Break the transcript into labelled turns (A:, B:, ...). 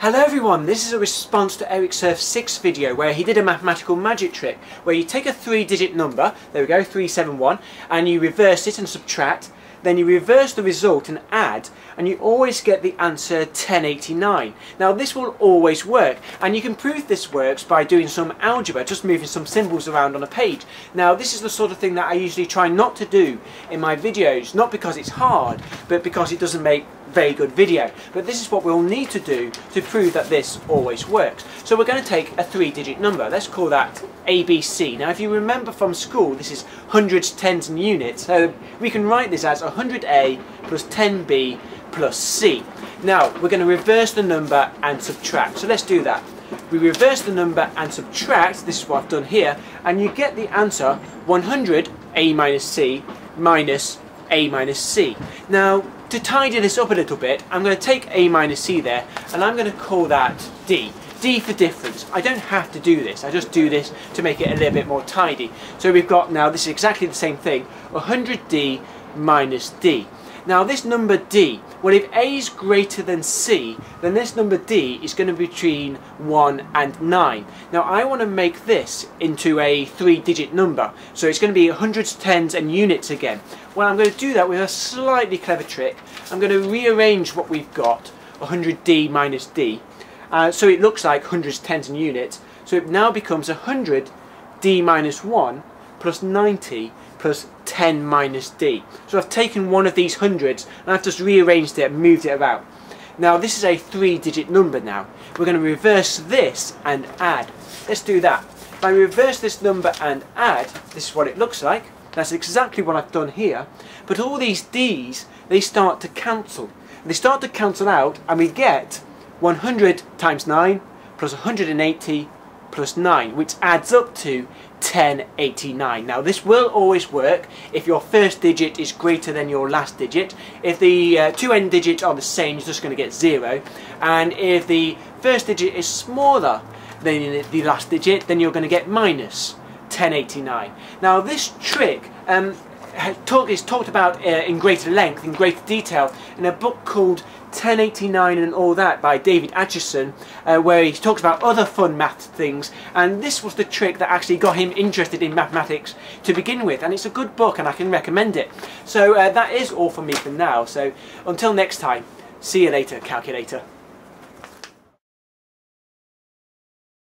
A: Hello everyone, this is a response to Eric Surf's uh, sixth video where he did a mathematical magic trick where you take a three digit number, there we go, 371, and you reverse it and subtract, then you reverse the result and add, and you always get the answer 1089. Now this will always work, and you can prove this works by doing some algebra, just moving some symbols around on a page. Now this is the sort of thing that I usually try not to do in my videos, not because it's hard, but because it doesn't make very good video. But this is what we'll need to do to prove that this always works. So we're going to take a three digit number. Let's call that ABC. Now if you remember from school, this is hundreds, tens and units. So we can write this as 100A plus 10B plus C. Now we're going to reverse the number and subtract. So let's do that. We reverse the number and subtract, this is what I've done here, and you get the answer 100 A minus C minus A minus C. Now to tidy this up a little bit, I'm going to take A minus C there, and I'm going to call that D. D for difference. I don't have to do this, I just do this to make it a little bit more tidy. So we've got now, this is exactly the same thing, 100D minus D. Now this number D, well if A is greater than C, then this number D is going to be between 1 and 9. Now I want to make this into a three digit number, so it's going to be hundreds, tens and units again. Well I'm going to do that with a slightly clever trick. I'm going to rearrange what we've got, 100D minus D, uh, so it looks like hundreds, tens and units, so it now becomes 100 D minus 1 plus 90 plus 10 minus d. So I've taken one of these hundreds and I've just rearranged it and moved it about. Now this is a three digit number now. We're going to reverse this and add. Let's do that. If I reverse this number and add, this is what it looks like. That's exactly what I've done here. But all these d's, they start to cancel. They start to cancel out and we get 100 times 9 plus 180 plus 9, which adds up to 1089. Now this will always work if your first digit is greater than your last digit. If the uh, two end digits are the same, you're just going to get 0. And if the first digit is smaller than the last digit, then you're going to get minus 1089. Now this trick um, talk, is talked about uh, in greater length, in greater detail, in a book called 1089 and all that by David Acheson, uh, where he talks about other fun math things, and this was the trick that actually got him interested in mathematics to begin with, and it's a good book and I can recommend it. So uh, that is all from me for now, so until next time, see you later, calculator.